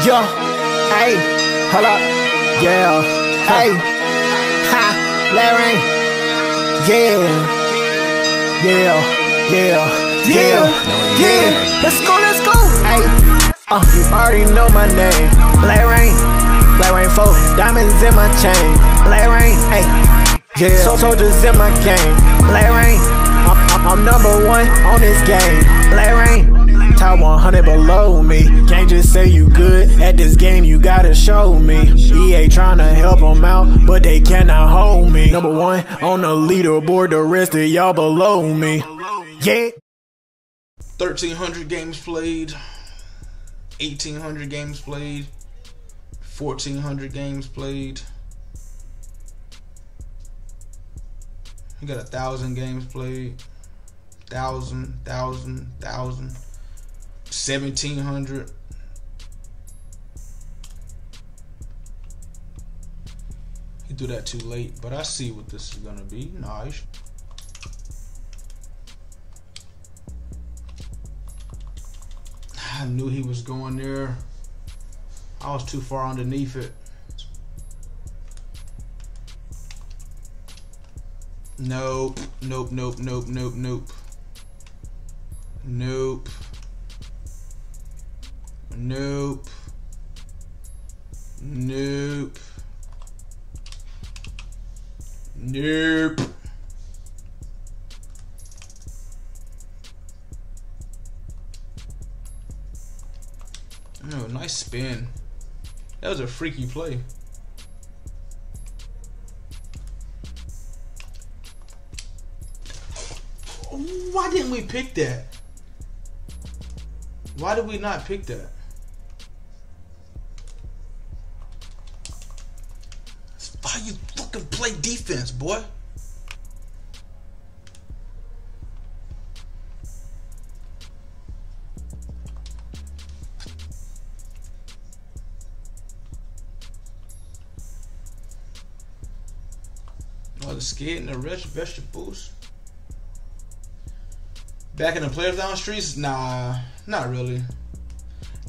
Yo, hey, hold up, yeah, hey, ha, Larry, yeah, yeah, yeah, yeah, yeah, let's go, let's go, hey, uh, you already know my name, Larry, Larry 4, diamonds in my chain, Larry, hey, yeah, so soldiers in my game, Larry, I'm, I'm, I'm number one on this game, Larry. 100 below me. Can't just say you good at this game, you gotta show me. EA tryna help them out, but they cannot hold me. Number one on the leaderboard, the rest of y'all below me. Yeah. 1300 games played, 1800 games played, 1400 games played. You got a thousand games played, thousand, thousand, thousand. 1700 he do that too late but i see what this is gonna be. Nice i knew he was going there. I was too far underneath it. Nope. Nope nope nope nope nope. Nope Nope. Nope. Nope. Oh, nice spin. That was a freaky play. Why didn't we pick that? Why did we not pick that? Why you fucking play defense, boy? Oh, the skid and the rich vegetables. Back in the players down the streets? Nah, not really.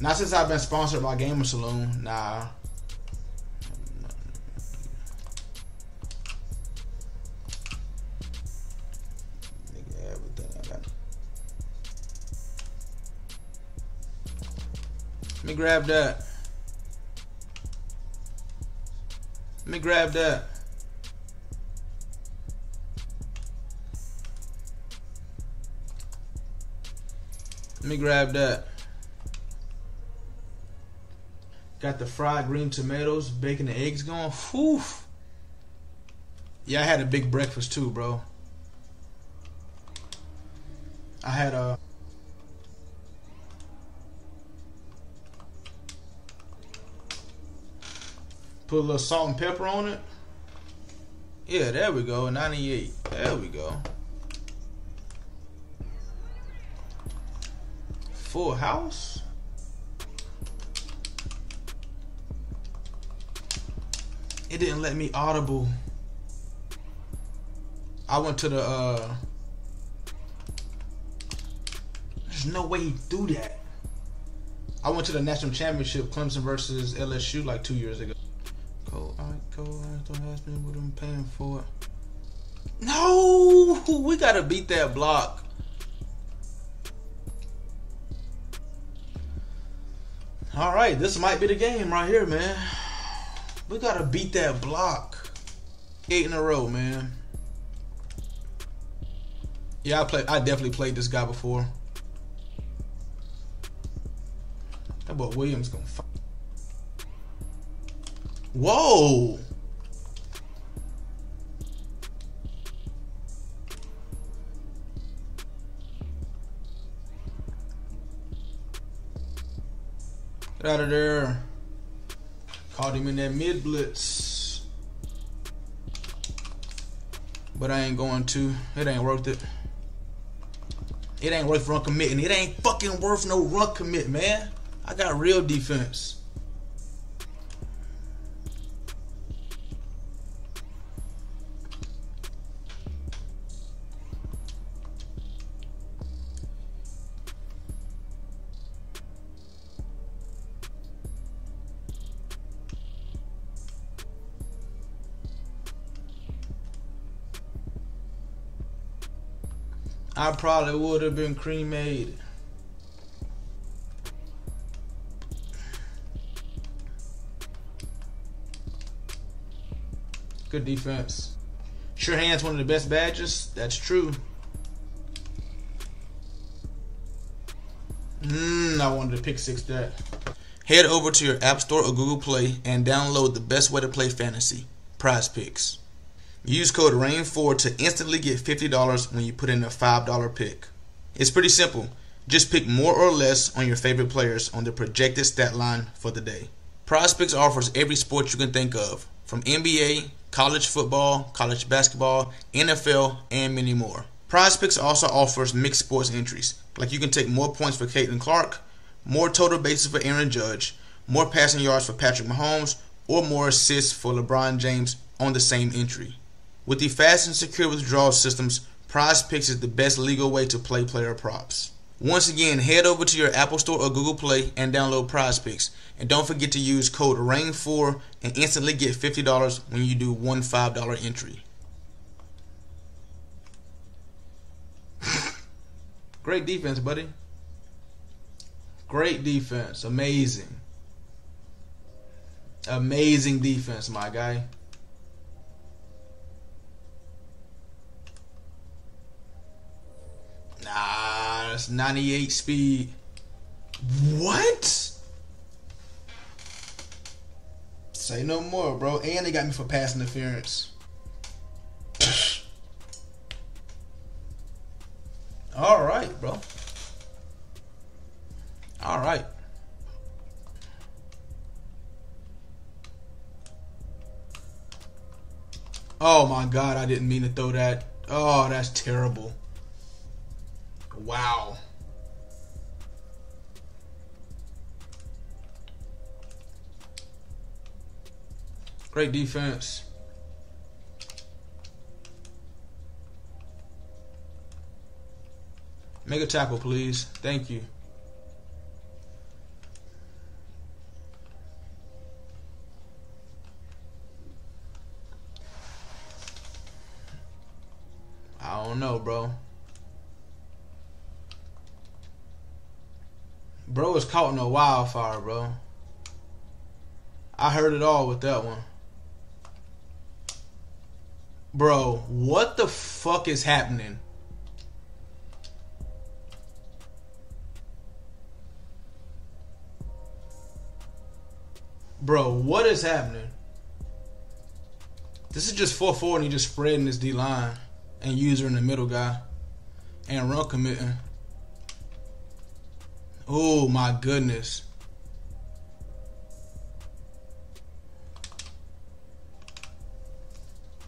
Not since I've been sponsored by Gamer Saloon. Nah. Me grab that. Let me grab that. Let me grab that. Got the fried green tomatoes, bacon and eggs going. Whew. Yeah, I had a big breakfast too, bro. I had a Put a little salt and pepper on it. Yeah, there we go. 98. There we go. Full house? It didn't let me audible. I went to the uh There's no way he do that. I went to the national championship, Clemson versus LSU, like two years ago. Don't ask me what I'm paying for. No, we gotta beat that block. All right, this might be the game right here, man. We gotta beat that block. Eight in a row, man. Yeah, I played. I definitely played this guy before. That boy Williams gonna. Whoa! Get out of there. Caught him in that mid blitz. But I ain't going to. It ain't worth it. It ain't worth run committing. It ain't fucking worth no run commit, man. I got real defense. I probably would have been cremated. Good defense. Sure hands one of the best badges. That's true. Mmm, I wanted to pick six that. Head over to your App Store or Google Play and download the best way to play fantasy, Prize Picks. Use code REIGN4 to instantly get $50 when you put in a $5 pick. It's pretty simple. Just pick more or less on your favorite players on the projected stat line for the day. Prize Picks offers every sport you can think of, from NBA, college football, college basketball, NFL, and many more. Prize Picks also offers mixed sports entries, like you can take more points for Caitlin Clark, more total bases for Aaron Judge, more passing yards for Patrick Mahomes, or more assists for LeBron James on the same entry. With the fast and secure withdrawal systems, Prize Picks is the best legal way to play player props. Once again, head over to your Apple Store or Google Play and download Prize Picks. And don't forget to use code REIGN4 and instantly get $50 when you do one $5 entry. Great defense, buddy. Great defense. Amazing. Amazing defense, my guy. Nah, that's 98 speed. What? Say no more, bro. And they got me for pass interference. All right, bro. All right. Oh my god, I didn't mean to throw that. Oh, that's terrible. Wow. Great defense. Make a tackle, please. Thank you. I don't know, bro. Bro was caught in a wildfire, bro. I heard it all with that one. Bro, what the fuck is happening? Bro, what is happening? This is just 4 4 and he just spreading this D line and user in the middle guy and run committing. Oh my goodness.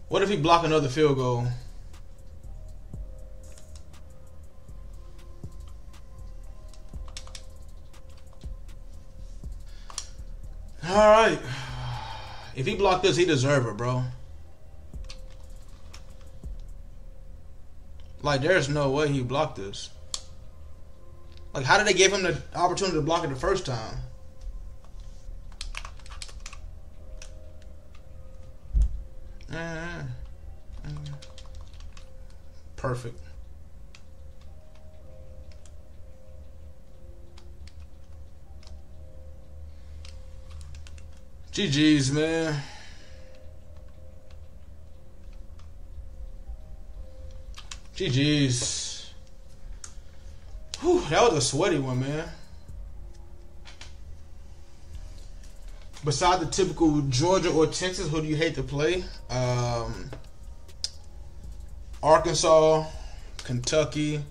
What if he block another field goal? All right. If he blocked this, he deserve it, bro. Like, there's no way he blocked this. Like, how did they give him the opportunity to block it the first time? Mm-hmm. Perfect. GG's, man. GG's. That was a sweaty one, man. Beside the typical Georgia or Texas, who do you hate to play? Um, Arkansas, Kentucky.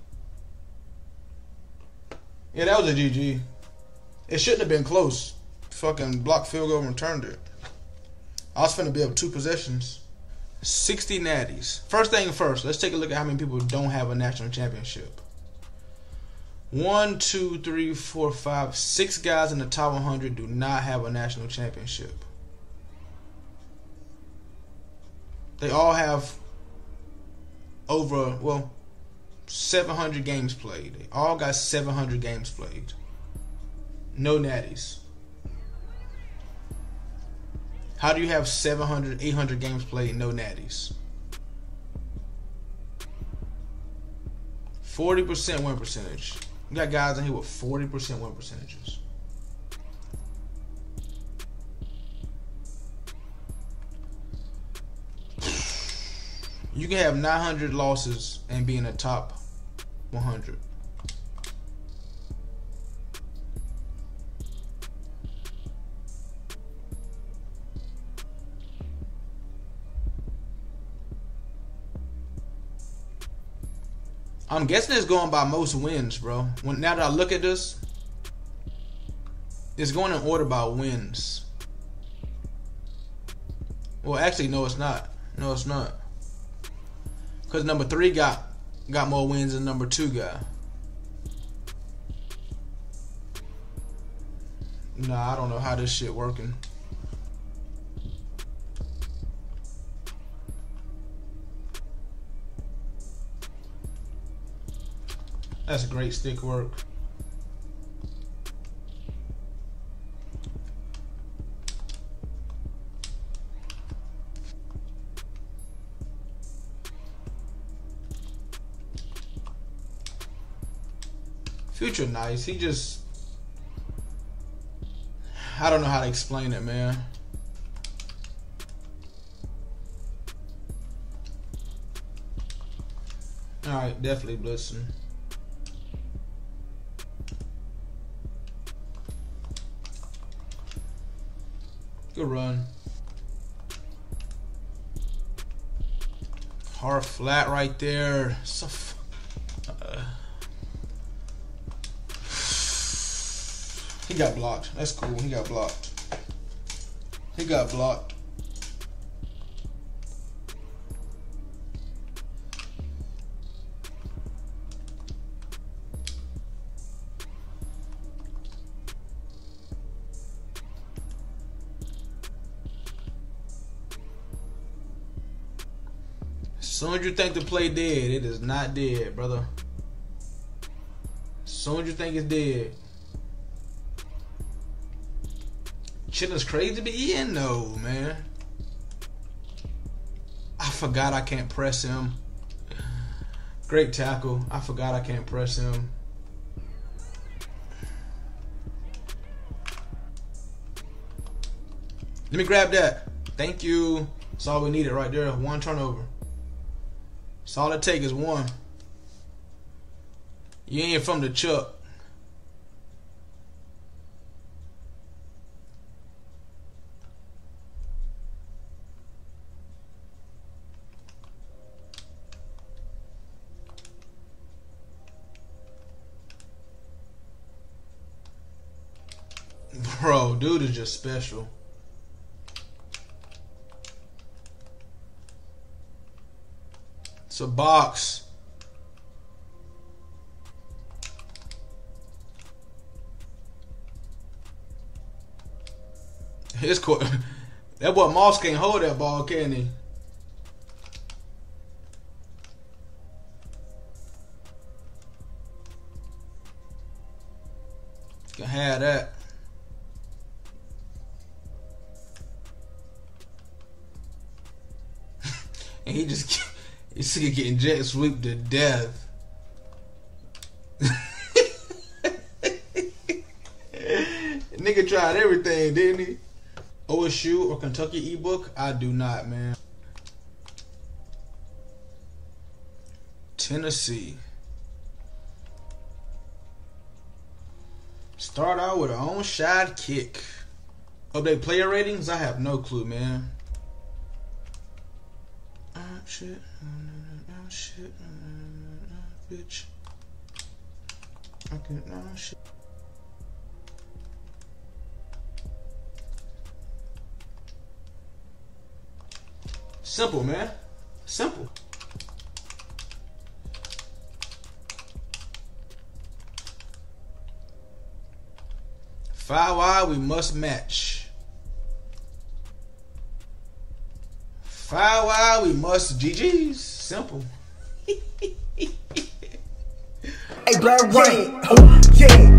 Yeah, that was a GG. It shouldn't have been close. Fucking blocked field goal and returned it. I was finna be up two possessions. 60 natties. First thing first, let's take a look at how many people don't have a national championship. One, two, three, four, five, six guys in the top 100 do not have a national championship. They all have over, well, 700 games played. They all got 700 games played. No natties. How do you have 700, 800 games played, no natties? 40% win percentage. You got guys in here with 40% win percentages. You can have 900 losses and be in the top 100. I'm guessing it's going by most wins, bro. When now that I look at this, it's going in order by wins. Well, actually, no, it's not. No, it's not. Cause number three got got more wins than number two got. Nah, I don't know how this shit working. That's great stick work. Future nice. He just I don't know how to explain it, man. Alright, definitely blitzing. Good run. Hard flat right there. So uh, he got blocked. That's cool. He got blocked. He got blocked. Soon as you think the play dead, it is not dead, brother. Soon as you think it's dead. Chilling's crazy to be in though, man. I forgot I can't press him. Great tackle. I forgot I can't press him. Let me grab that. Thank you. That's all we needed right there. One turnover. That's all it take is one. You ain't from the chuck. Bro, dude is just special. It's a box. His court. That boy Moss can't hold that ball, can he? Can have that. and he just this nigga getting jet sweep to death. nigga tried everything, didn't he? OSU or Kentucky ebook? I do not, man. Tennessee. Start out with an onside kick. Update player ratings? I have no clue, man. Oh, shit shit, bitch. Okay, no shit. Simple, man. Simple. Five wide, we must match. Five wide, we must GG's. Simple. Hey, Black White, yeah.